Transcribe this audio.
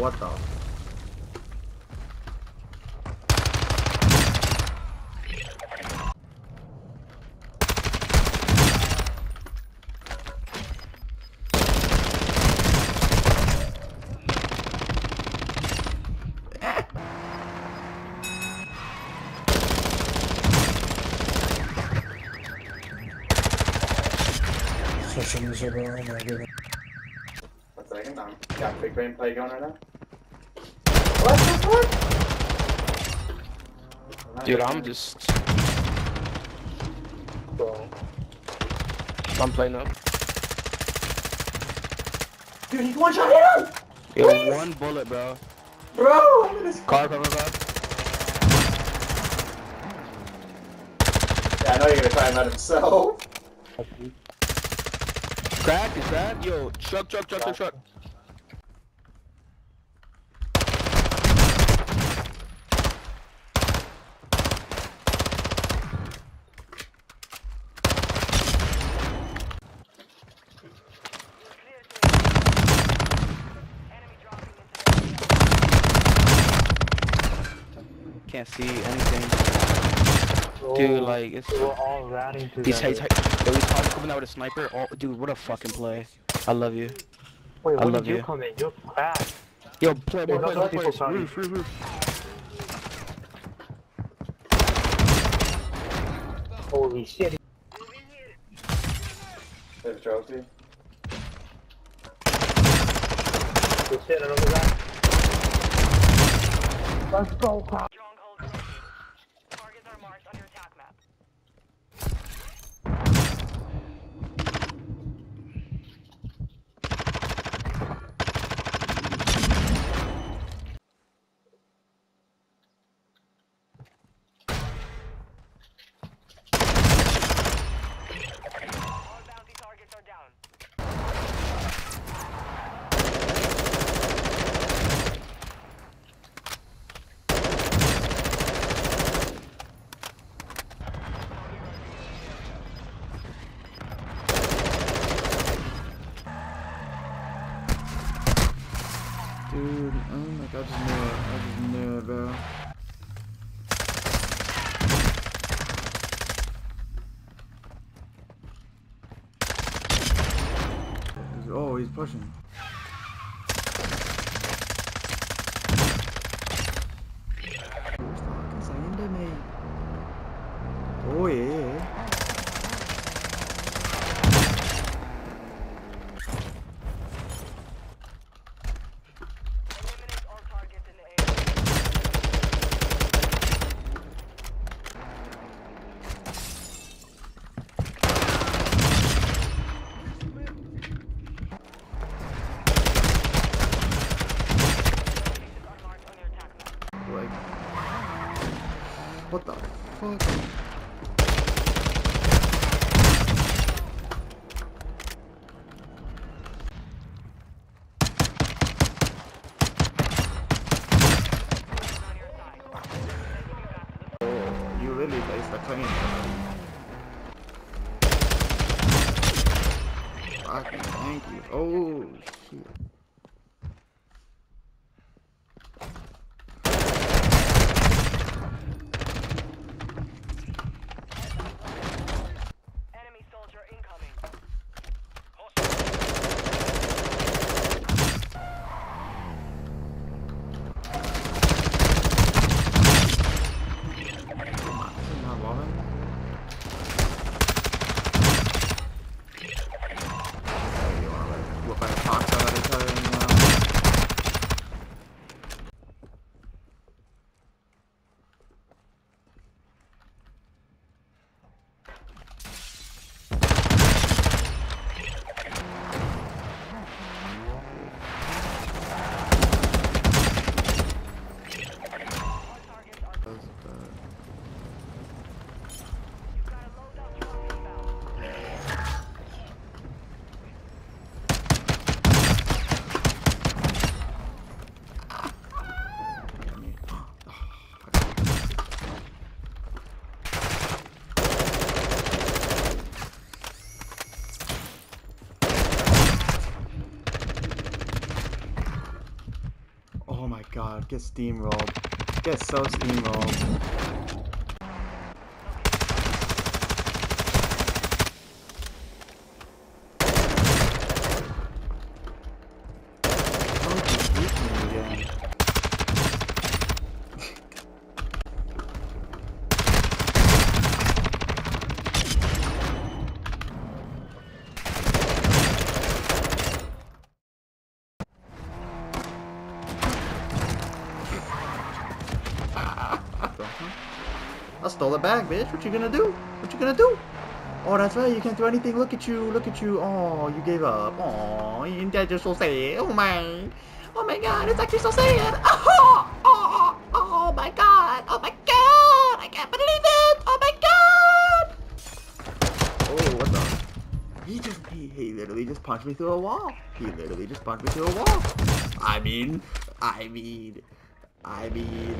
What the? Oh my goodness. One second, um, got big brain play going right now. What the fuck? Dude, I'm just. Bro. I'm playing up. Dude, he one shot hit him! Yo, Please? one bullet, bro. Bro, I'm gonna Car, car, car, car. Yeah, I know you're gonna try and let himself. Crack, is that? Yo, truck, truck, truck, truck, truck. Can't see anything. Dude, oh, like, it's. We're all routing to He's, that. he's, yo, coming out with a sniper. Oh, dude, what a fucking play. I love you. Wait, I love did you you. come in? You're cracked. Yo, play, There's more, play, more, play. coming. Roof, roof, roof. Holy shit. There's a. Good shit, another guy. Let's go, crap. Bro. Oh, he's pushing. Who's talking saying to me? Oh yeah. Eliminate all targets in the air. Locations are marked on your attack map. Like, what the fuck? On your side. Sending you back to the Really placed the claim. Fucking thank you. Oh shit. Get steamrolled. Get so steamrolled. I stole the bag, bitch. What you gonna do? What you gonna do? Oh, that's right. You can't do anything. Look at you. Look at you. Oh, you gave up. Oh, you guys are so sad. Oh my. Oh my god, it's actually so sad. Oh, oh, oh my god. Oh my god. I can't believe it. Oh my god. Oh, what the? He just, he, he literally just punched me through a wall. He literally just punched me through a wall. I mean, I mean, I mean,